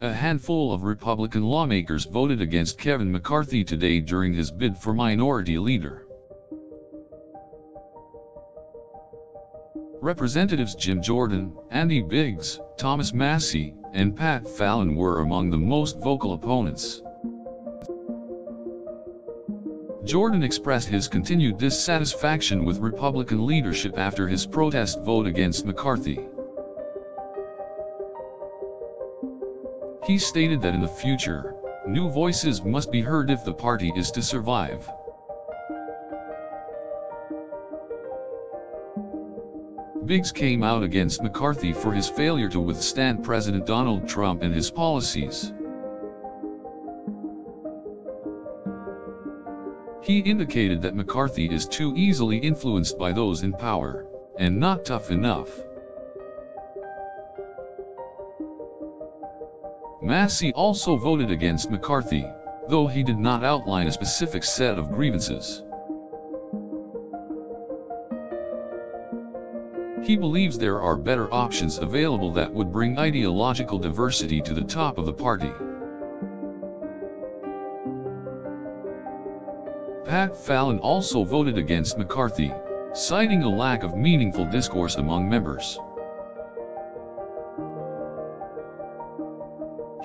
A handful of Republican lawmakers voted against Kevin McCarthy today during his bid for minority leader. Representatives Jim Jordan, Andy Biggs, Thomas Massie, and Pat Fallon were among the most vocal opponents. Jordan expressed his continued dissatisfaction with Republican leadership after his protest vote against McCarthy. He stated that in the future, new voices must be heard if the party is to survive. Biggs came out against McCarthy for his failure to withstand President Donald Trump and his policies. He indicated that McCarthy is too easily influenced by those in power, and not tough enough. Massie also voted against McCarthy, though he did not outline a specific set of grievances. He believes there are better options available that would bring ideological diversity to the top of the party. Pat Fallon also voted against McCarthy, citing a lack of meaningful discourse among members.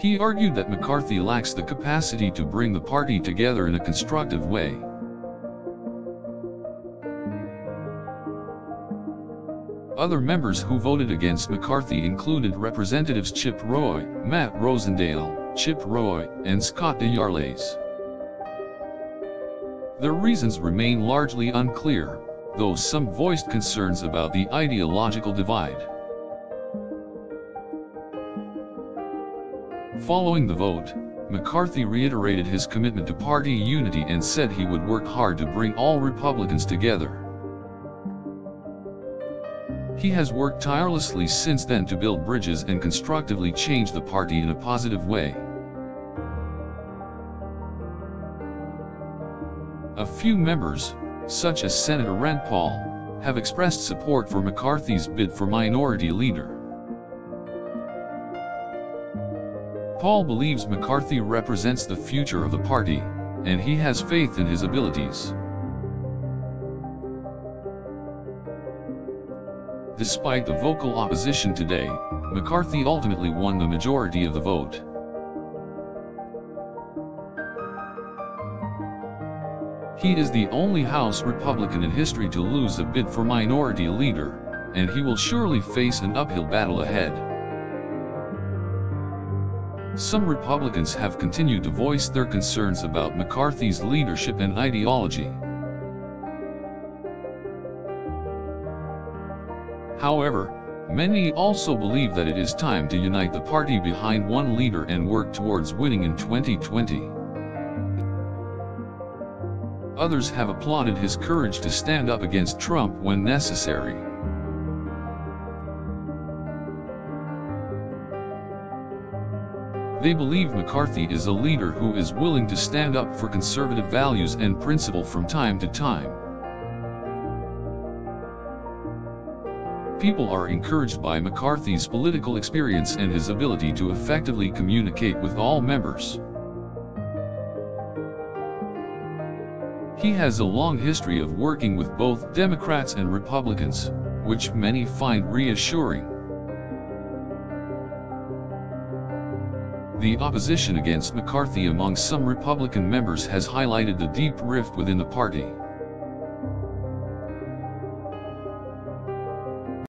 He argued that McCarthy lacks the capacity to bring the party together in a constructive way. Other members who voted against McCarthy included Representatives Chip Roy, Matt Rosendale, Chip Roy, and Scott DesJarlais. The reasons remain largely unclear, though some voiced concerns about the ideological divide. Following the vote, McCarthy reiterated his commitment to party unity and said he would work hard to bring all Republicans together. He has worked tirelessly since then to build bridges and constructively change the party in a positive way. A few members, such as Senator Rand Paul, have expressed support for McCarthy's bid for minority leader. Paul believes McCarthy represents the future of the party, and he has faith in his abilities. Despite the vocal opposition today, McCarthy ultimately won the majority of the vote. He is the only House Republican in history to lose a bid for minority leader, and he will surely face an uphill battle ahead. Some Republicans have continued to voice their concerns about McCarthy's leadership and ideology. However, many also believe that it is time to unite the party behind one leader and work towards winning in 2020. Others have applauded his courage to stand up against Trump when necessary. They believe McCarthy is a leader who is willing to stand up for conservative values and principle from time to time. People are encouraged by McCarthy's political experience and his ability to effectively communicate with all members. He has a long history of working with both Democrats and Republicans, which many find reassuring. The opposition against McCarthy among some Republican members has highlighted the deep rift within the party.